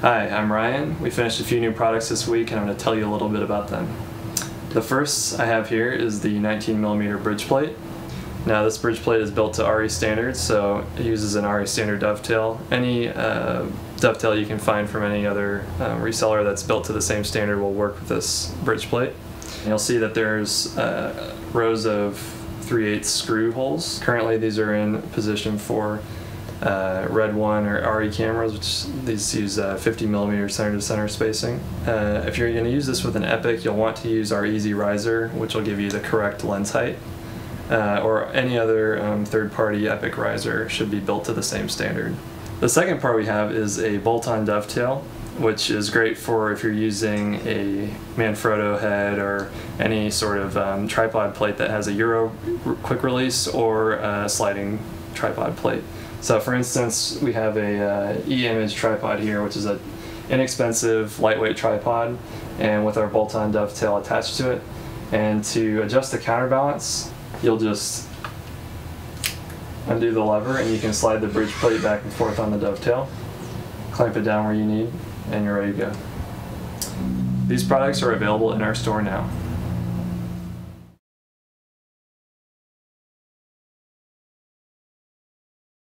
Hi, I'm Ryan. We finished a few new products this week and I'm going to tell you a little bit about them. The first I have here is the 19 millimeter bridge plate. Now this bridge plate is built to ARRI standards, so it uses an ARRI standard dovetail. Any uh, dovetail you can find from any other uh, reseller that's built to the same standard will work with this bridge plate. And you'll see that there's uh, rows of 3 8 screw holes. Currently these are in position for uh, Red One or ARRI cameras, which these use uh, 50 millimeter center to center spacing. Uh, if you're going to use this with an Epic, you'll want to use our Easy Riser, which will give you the correct lens height. Uh, or any other um, third party Epic riser should be built to the same standard. The second part we have is a bolt on dovetail, which is great for if you're using a Manfrotto head or any sort of um, tripod plate that has a Euro quick release or a sliding tripod plate. So for instance, we have a uh, e-image tripod here, which is an inexpensive, lightweight tripod, and with our bolt-on dovetail attached to it. And to adjust the counterbalance, you'll just undo the lever and you can slide the bridge plate back and forth on the dovetail, clamp it down where you need, and you're ready to go. These products are available in our store now.